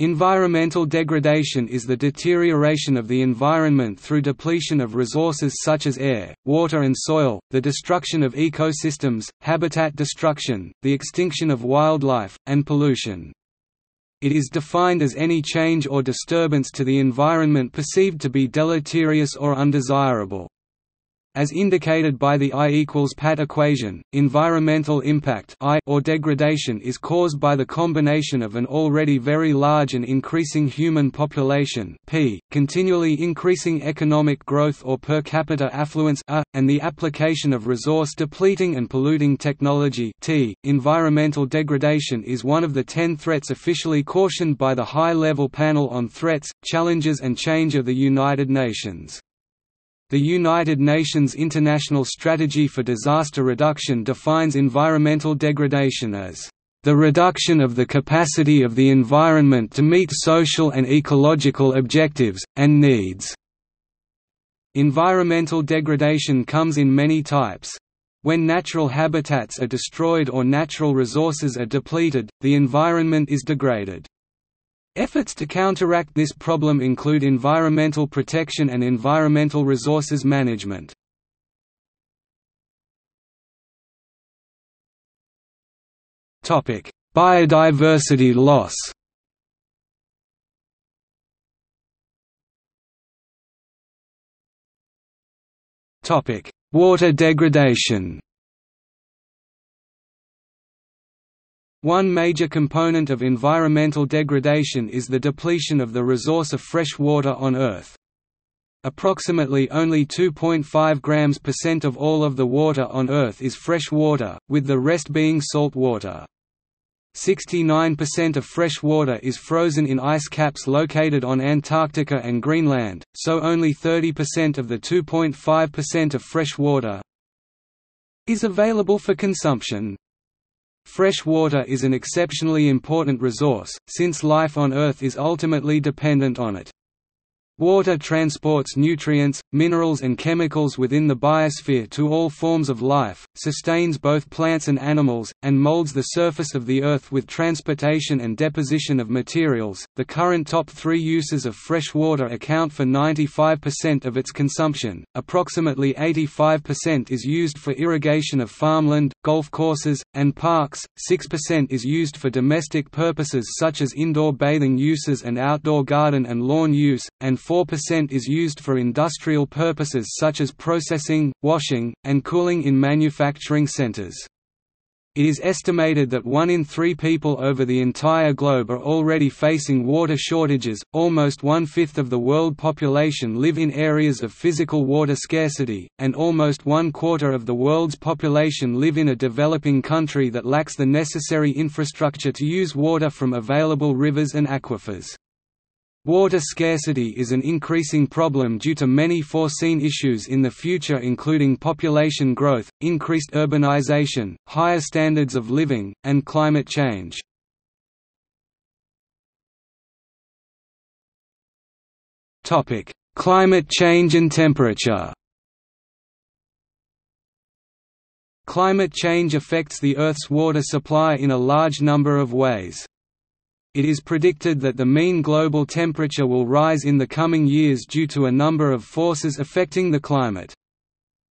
Environmental degradation is the deterioration of the environment through depletion of resources such as air, water and soil, the destruction of ecosystems, habitat destruction, the extinction of wildlife, and pollution. It is defined as any change or disturbance to the environment perceived to be deleterious or undesirable. As indicated by the I equals PAT equation, environmental impact I or degradation is caused by the combination of an already very large and increasing human population P, continually increasing economic growth or per capita affluence A, and the application of resource-depleting and polluting technology T. Environmental degradation is one of the ten threats officially cautioned by the High-Level Panel on Threats, Challenges and Change of the United Nations. The United Nations International Strategy for Disaster Reduction defines environmental degradation as the reduction of the capacity of the environment to meet social and ecological objectives, and needs. Environmental degradation comes in many types. When natural habitats are destroyed or natural resources are depleted, the environment is degraded. Efforts to counteract this problem include environmental protection and environmental resources management. Biodiversity loss. Water degradation One major component of environmental degradation is the depletion of the resource of fresh water on Earth. Approximately only 2.5 grams percent of all of the water on Earth is fresh water, with the rest being salt water. 69% of fresh water is frozen in ice caps located on Antarctica and Greenland, so only 30% of the 2.5% of fresh water is available for consumption. Fresh water is an exceptionally important resource, since life on Earth is ultimately dependent on it. Water transports nutrients, minerals and chemicals within the biosphere to all forms of life, sustains both plants and animals, and molds the surface of the Earth with transportation and deposition of materials. The current top three uses of fresh water account for 95% of its consumption, approximately 85% is used for irrigation of farmland, golf courses, and parks, 6% is used for domestic purposes such as indoor bathing uses and outdoor garden and lawn use, and 4% is used for industrial purposes such as processing, washing, and cooling in manufacturing centers. It is estimated that one in three people over the entire globe are already facing water shortages. Almost one fifth of the world population live in areas of physical water scarcity, and almost one quarter of the world's population live in a developing country that lacks the necessary infrastructure to use water from available rivers and aquifers. Water scarcity is an increasing problem due to many foreseen issues in the future including population growth, increased urbanization, higher standards of living, and climate change. Climate change and temperature Climate change affects the Earth's water supply in a large number of ways it is predicted that the mean global temperature will rise in the coming years due to a number of forces affecting the climate.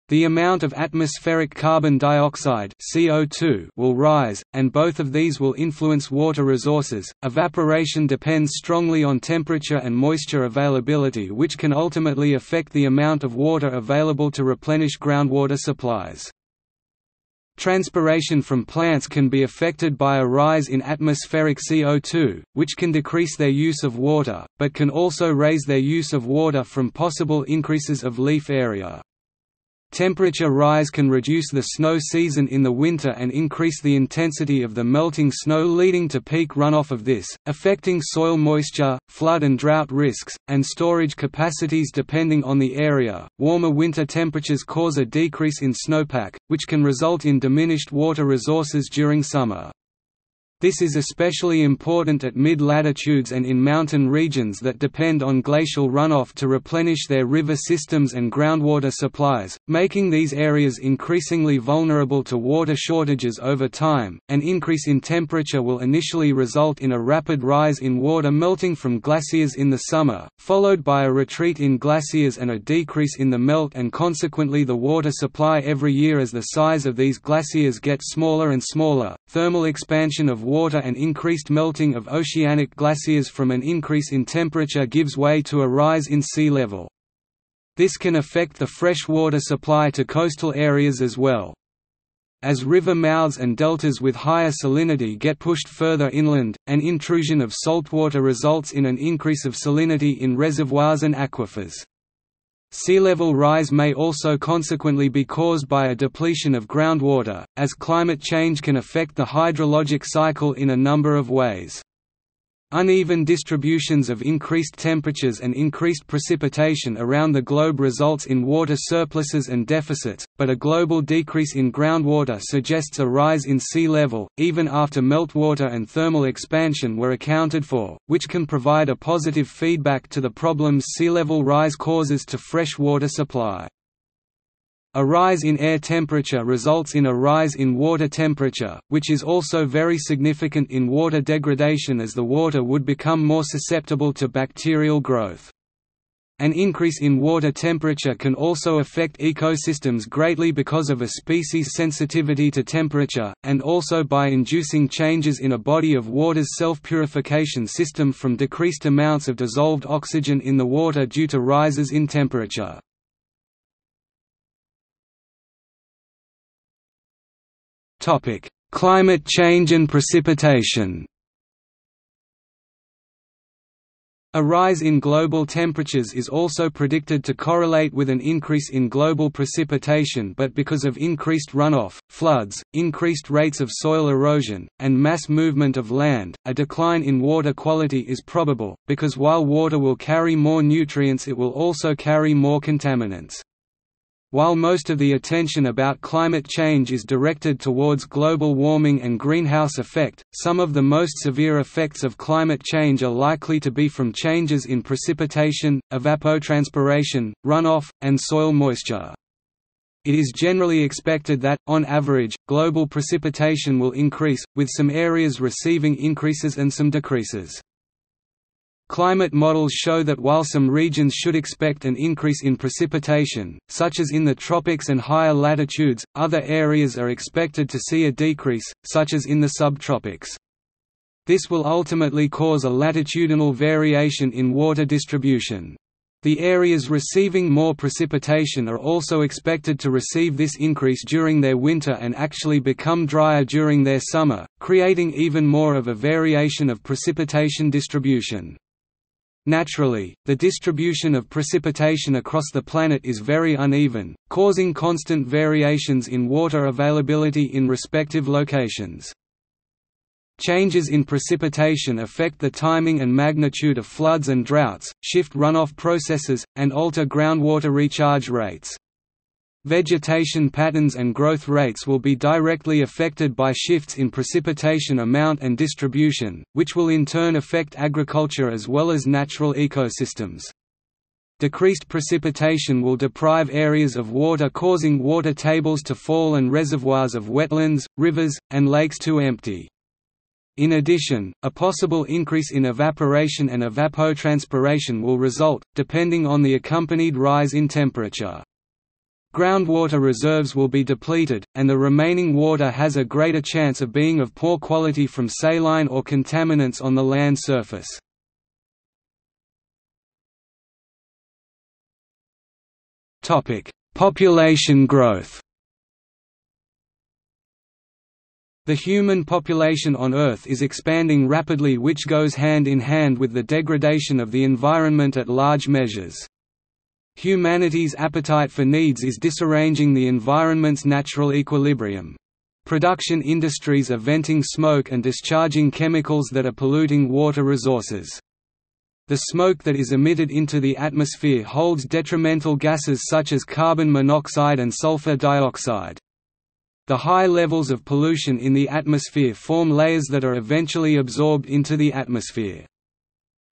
The amount of atmospheric carbon dioxide (CO2) will rise, and both of these will influence water resources. Evaporation depends strongly on temperature and moisture availability, which can ultimately affect the amount of water available to replenish groundwater supplies. Transpiration from plants can be affected by a rise in atmospheric CO2, which can decrease their use of water, but can also raise their use of water from possible increases of leaf area. Temperature rise can reduce the snow season in the winter and increase the intensity of the melting snow leading to peak runoff of this, affecting soil moisture, flood and drought risks, and storage capacities depending on the area. Warmer winter temperatures cause a decrease in snowpack, which can result in diminished water resources during summer. This is especially important at mid-latitudes and in mountain regions that depend on glacial runoff to replenish their river systems and groundwater supplies, making these areas increasingly vulnerable to water shortages over time. An increase in temperature will initially result in a rapid rise in water melting from glaciers in the summer, followed by a retreat in glaciers and a decrease in the melt and consequently the water supply every year as the size of these glaciers gets smaller and smaller. Thermal expansion of water and increased melting of oceanic glaciers from an increase in temperature gives way to a rise in sea level. This can affect the fresh water supply to coastal areas as well. As river mouths and deltas with higher salinity get pushed further inland, an intrusion of saltwater results in an increase of salinity in reservoirs and aquifers. Sea level rise may also consequently be caused by a depletion of groundwater, as climate change can affect the hydrologic cycle in a number of ways. Uneven distributions of increased temperatures and increased precipitation around the globe results in water surpluses and deficits, but a global decrease in groundwater suggests a rise in sea level, even after meltwater and thermal expansion were accounted for, which can provide a positive feedback to the problems sea level rise causes to fresh water supply. A rise in air temperature results in a rise in water temperature, which is also very significant in water degradation as the water would become more susceptible to bacterial growth. An increase in water temperature can also affect ecosystems greatly because of a species' sensitivity to temperature, and also by inducing changes in a body of water's self-purification system from decreased amounts of dissolved oxygen in the water due to rises in temperature. Topic: Climate change and precipitation. A rise in global temperatures is also predicted to correlate with an increase in global precipitation but because of increased runoff, floods, increased rates of soil erosion, and mass movement of land, a decline in water quality is probable, because while water will carry more nutrients it will also carry more contaminants. While most of the attention about climate change is directed towards global warming and greenhouse effect, some of the most severe effects of climate change are likely to be from changes in precipitation, evapotranspiration, runoff, and soil moisture. It is generally expected that, on average, global precipitation will increase, with some areas receiving increases and some decreases. Climate models show that while some regions should expect an increase in precipitation, such as in the tropics and higher latitudes, other areas are expected to see a decrease, such as in the subtropics. This will ultimately cause a latitudinal variation in water distribution. The areas receiving more precipitation are also expected to receive this increase during their winter and actually become drier during their summer, creating even more of a variation of precipitation distribution. Naturally, the distribution of precipitation across the planet is very uneven, causing constant variations in water availability in respective locations. Changes in precipitation affect the timing and magnitude of floods and droughts, shift runoff processes, and alter groundwater recharge rates. Vegetation patterns and growth rates will be directly affected by shifts in precipitation amount and distribution, which will in turn affect agriculture as well as natural ecosystems. Decreased precipitation will deprive areas of water causing water tables to fall and reservoirs of wetlands, rivers, and lakes to empty. In addition, a possible increase in evaporation and evapotranspiration will result, depending on the accompanied rise in temperature. Groundwater reserves will be depleted, and the remaining water has a greater chance of being of poor quality from saline or contaminants on the land surface. Population growth The human population on Earth is expanding rapidly which goes hand in hand with the degradation of the environment at large measures. Humanity's appetite for needs is disarranging the environment's natural equilibrium. Production industries are venting smoke and discharging chemicals that are polluting water resources. The smoke that is emitted into the atmosphere holds detrimental gases such as carbon monoxide and sulfur dioxide. The high levels of pollution in the atmosphere form layers that are eventually absorbed into the atmosphere.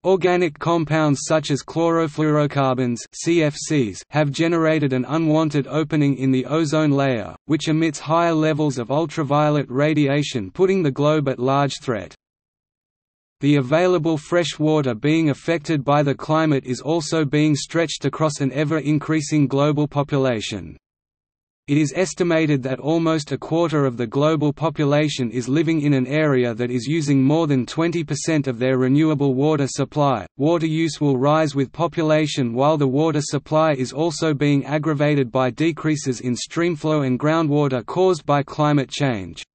Organic compounds such as chlorofluorocarbons CFCs have generated an unwanted opening in the ozone layer, which emits higher levels of ultraviolet radiation putting the globe at large threat. The available fresh water being affected by the climate is also being stretched across an ever-increasing global population. It is estimated that almost a quarter of the global population is living in an area that is using more than 20% of their renewable water supply. Water use will rise with population while the water supply is also being aggravated by decreases in streamflow and groundwater caused by climate change.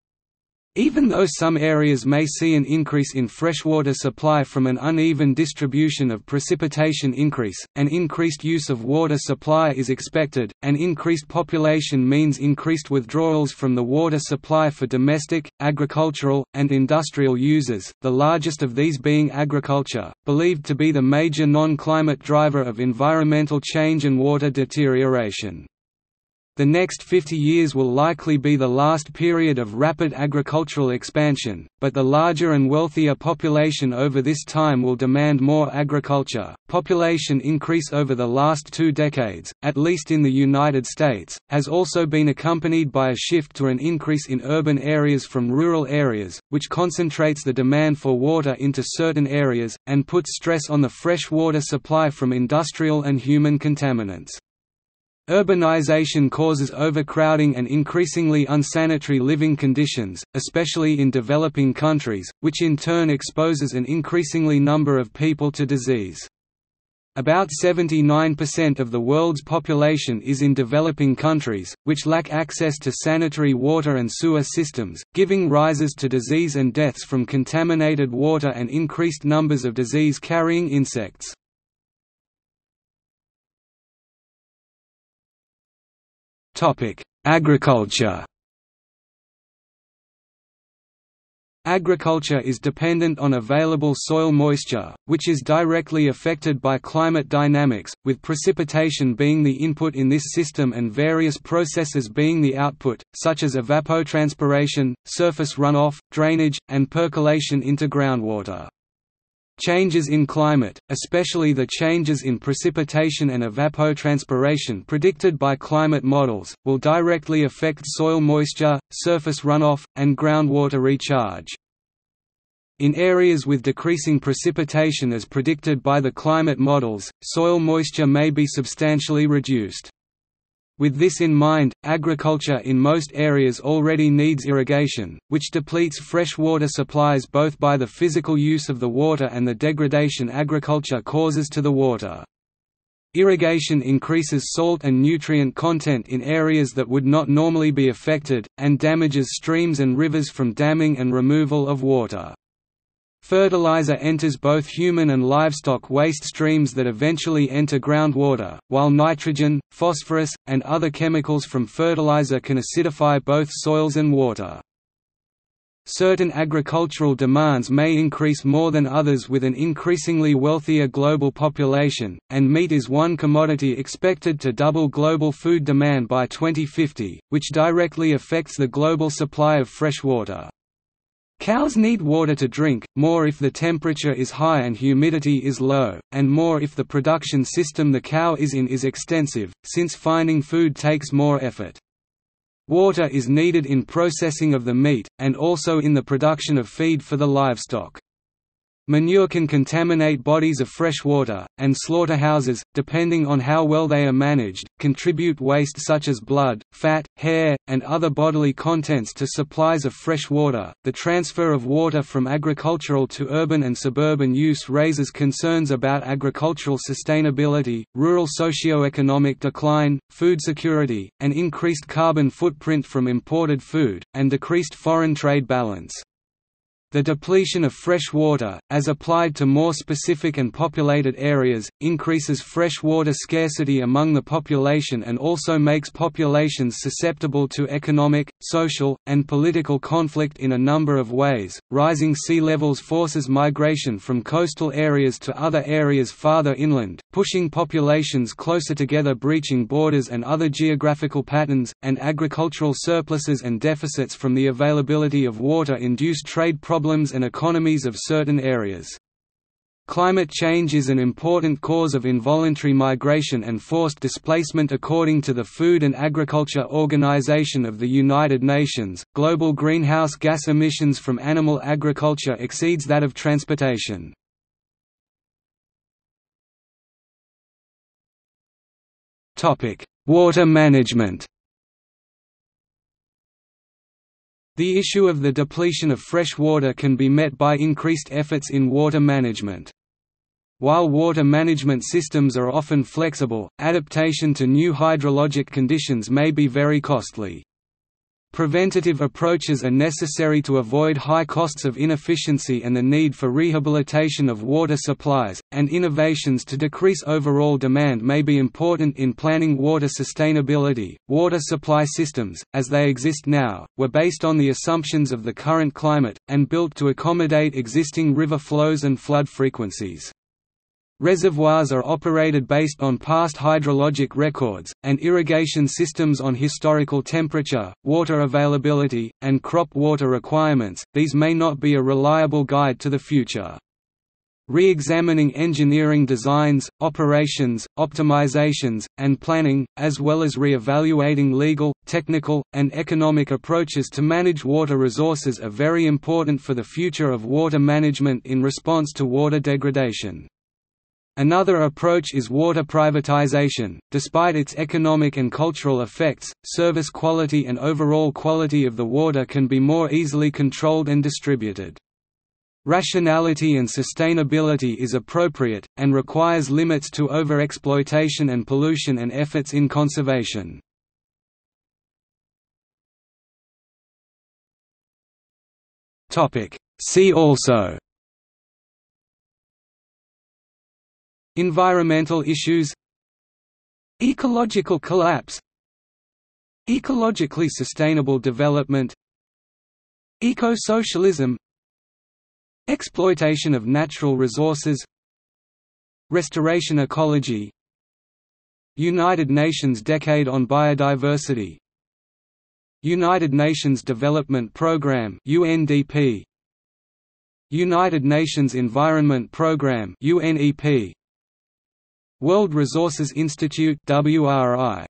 Even though some areas may see an increase in freshwater supply from an uneven distribution of precipitation increase, an increased use of water supply is expected. An increased population means increased withdrawals from the water supply for domestic, agricultural, and industrial users, the largest of these being agriculture, believed to be the major non-climate driver of environmental change and water deterioration. The next 50 years will likely be the last period of rapid agricultural expansion, but the larger and wealthier population over this time will demand more agriculture. Population increase over the last two decades, at least in the United States, has also been accompanied by a shift to an increase in urban areas from rural areas, which concentrates the demand for water into certain areas, and puts stress on the fresh water supply from industrial and human contaminants. Urbanization causes overcrowding and increasingly unsanitary living conditions, especially in developing countries, which in turn exposes an increasingly number of people to disease. About 79% of the world's population is in developing countries, which lack access to sanitary water and sewer systems, giving rises to disease and deaths from contaminated water and increased numbers of disease-carrying insects. Topic: Agriculture. Agriculture is dependent on available soil moisture, which is directly affected by climate dynamics, with precipitation being the input in this system and various processes being the output, such as evapotranspiration, surface runoff, drainage, and percolation into groundwater. Changes in climate, especially the changes in precipitation and evapotranspiration predicted by climate models, will directly affect soil moisture, surface runoff, and groundwater recharge. In areas with decreasing precipitation as predicted by the climate models, soil moisture may be substantially reduced. With this in mind, agriculture in most areas already needs irrigation, which depletes fresh water supplies both by the physical use of the water and the degradation agriculture causes to the water. Irrigation increases salt and nutrient content in areas that would not normally be affected, and damages streams and rivers from damming and removal of water. Fertilizer enters both human and livestock waste streams that eventually enter groundwater, while nitrogen, phosphorus, and other chemicals from fertilizer can acidify both soils and water. Certain agricultural demands may increase more than others with an increasingly wealthier global population, and meat is one commodity expected to double global food demand by 2050, which directly affects the global supply of fresh water. Cows need water to drink, more if the temperature is high and humidity is low, and more if the production system the cow is in is extensive, since finding food takes more effort. Water is needed in processing of the meat, and also in the production of feed for the livestock. Manure can contaminate bodies of fresh water, and slaughterhouses, depending on how well they are managed, contribute waste such as blood, fat, hair, and other bodily contents to supplies of fresh water. The transfer of water from agricultural to urban and suburban use raises concerns about agricultural sustainability, rural socio-economic decline, food security, an increased carbon footprint from imported food, and decreased foreign trade balance. The depletion of fresh water, as applied to more specific and populated areas, increases fresh water scarcity among the population and also makes populations susceptible to economic, social, and political conflict in a number of ways. Rising sea levels forces migration from coastal areas to other areas farther inland, pushing populations closer together, breaching borders and other geographical patterns, and agricultural surpluses and deficits from the availability of water induce trade problems problems and economies of certain areas. Climate change is an important cause of involuntary migration and forced displacement according to the Food and Agriculture Organization of the United Nations. Global greenhouse gas emissions from animal agriculture exceeds that of transportation. Topic: Water management. The issue of the depletion of fresh water can be met by increased efforts in water management. While water management systems are often flexible, adaptation to new hydrologic conditions may be very costly. Preventative approaches are necessary to avoid high costs of inefficiency and the need for rehabilitation of water supplies, and innovations to decrease overall demand may be important in planning water sustainability. Water supply systems, as they exist now, were based on the assumptions of the current climate, and built to accommodate existing river flows and flood frequencies. Reservoirs are operated based on past hydrologic records, and irrigation systems on historical temperature, water availability, and crop water requirements. These may not be a reliable guide to the future. Re-examining engineering designs, operations, optimizations, and planning, as well as re-evaluating legal, technical, and economic approaches to manage water resources are very important for the future of water management in response to water degradation. Another approach is water privatization. Despite its economic and cultural effects, service quality and overall quality of the water can be more easily controlled and distributed. Rationality and sustainability is appropriate, and requires limits to overexploitation and pollution and efforts in conservation. See also Environmental issues Ecological collapse Ecologically sustainable development Eco-socialism Exploitation of natural resources Restoration ecology United Nations Decade on Biodiversity United Nations Development Programme UNDP United Nations Environment Programme UNEP World Resources Institute WRI